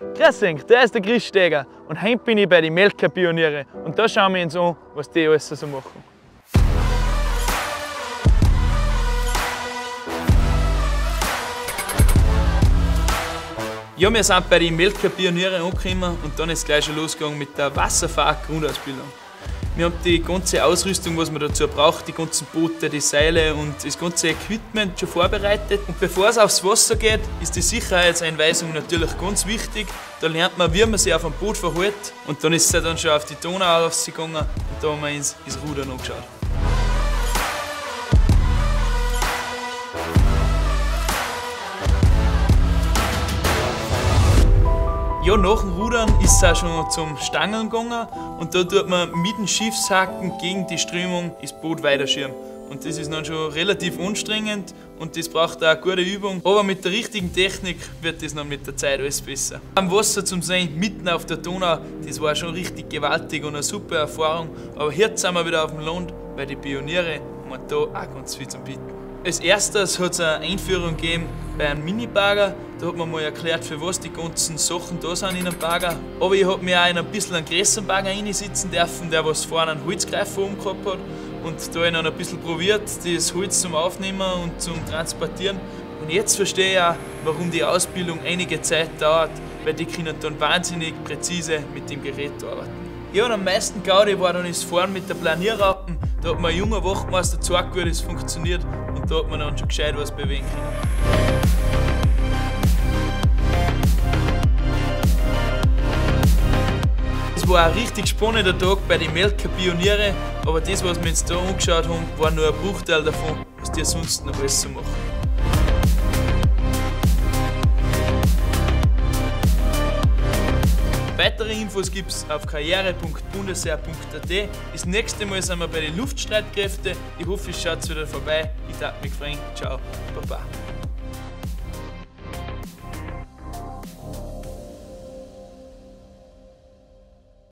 Grüß euch, der ist der Chris Steger und heute bin ich bei den Melker-Pioniere und da schauen wir uns an, was die alles so machen. Ja, wir sind bei den Melker-Pioniere angekommen und dann ist gleich schon losgegangen mit der Wasserfahrt-Grundausbildung. Wir haben die ganze Ausrüstung, was man dazu braucht, die ganzen Boote, die Seile und das ganze Equipment schon vorbereitet. Und bevor es aufs Wasser geht, ist die Sicherheitseinweisung natürlich ganz wichtig. Da lernt man, wie man sich auf dem Boot verhält. Und dann ist es dann schon auf die Donau gegangen und da haben wir ins, ins Rudern angeschaut. Ja, nach dem Rudern ist es auch schon zum Stangeln gegangen und da tut man mit dem Schiffshaken gegen die Strömung das Boot weiterschirmen. Und das ist dann schon relativ anstrengend und das braucht auch eine gute Übung. Aber mit der richtigen Technik wird das dann mit der Zeit alles besser. Am Wasser zum Sein, mitten auf der Donau, das war schon richtig gewaltig und eine super Erfahrung. Aber jetzt sind wir wieder auf dem Land, weil die Pioniere haben da auch ganz viel zu bieten. Als erstes hat es eine Einführung gegeben bei einem Mini-Bagger. Da hat man mal erklärt, für was die ganzen Sachen da sind in einem Bagger. Aber ich habe mir auch in ein bisschen einen größeren Bagger reinsitzen dürfen, der was vorne einen Holzgreifer oben gehabt hat. Und da habe ich dann ein bisschen probiert, das Holz zum Aufnehmen und zum Transportieren. Und jetzt verstehe ich auch, warum die Ausbildung einige Zeit dauert, weil die können dann wahnsinnig präzise mit dem Gerät arbeiten. Ja, und am meisten Gaudi war dann das Fahren mit der Planierraupen. Da hat mir ein junger Wachtmeister gezeigt, wie das funktioniert da hat man dann schon gescheit was bewegen können. Es war ein richtig spannender Tag bei den Melker Pioniere, aber das, was wir uns hier angeschaut haben, war nur ein Bruchteil davon, was die sonst noch alles so machen. Weitere Infos gibt es auf karriere.bundesheer.at. Das nächste Mal sind wir bei den Luftstreitkräften. Ich hoffe, ihr schaut wieder vorbei. Ich darf mich freuen. Ciao, Baba.